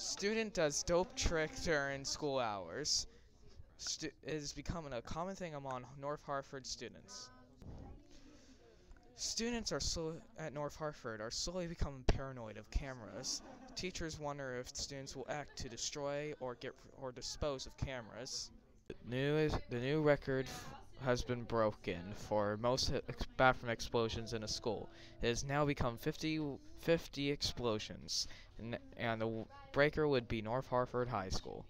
Student does dope trick during school hours. Stu- is becoming a common thing among North Harford students. Students are slow at North Harford are slowly becoming paranoid of cameras. Teachers wonder if students will act to destroy or get or dispose of cameras. The new is, the new record has been broken for most bathroom explosions in a school. It has now become 50, 50 explosions, and, and the breaker would be North Harford High School.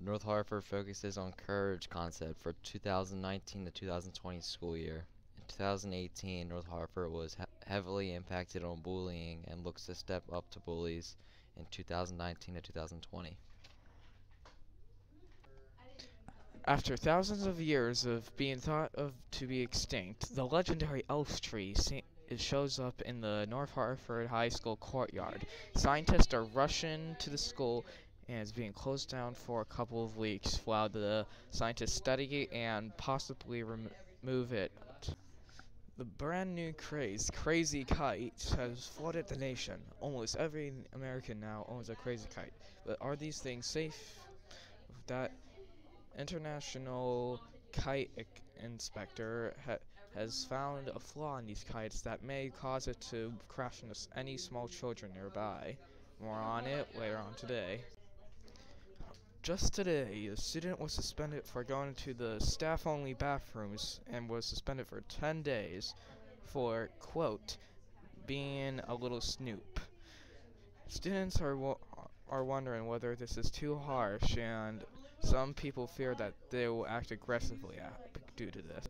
North Harford focuses on courage concept for 2019 to 2020 school year. In 2018, North Harford was he- heavily impacted on bullying and looks to step up to bullies in 2019 to 2020. After thousands of years of being thought of to be extinct, the legendary elf tree shows up in the North Harford High School courtyard. Scientists are rushing to the school and it's being closed down for a couple of weeks while the scientists study it and possibly remove it. The brand new craze, Crazy Kite, has flooded the nation. Almost every American now owns a Crazy Kite. But are these things safe? That International Kite Inspector ha- has found a flaw in these kites that may cause it to crash into any small children nearby. More on it later on today. Just today, a student was suspended for going to the staff only bathrooms and was suspended for 10 days for, quote, being a little snoop. Students are, are wondering whether this is too harsh and some people fear that they will act aggressively due to this.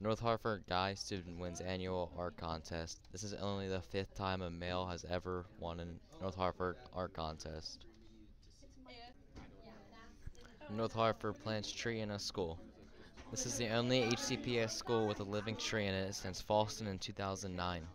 North Harford guy student wins annual art contest. This is only the fifth time a male has ever won a North Harford art contest. North Harford plants tree in a school. This is the only HCPS school with a living tree in it since Falston in 2009.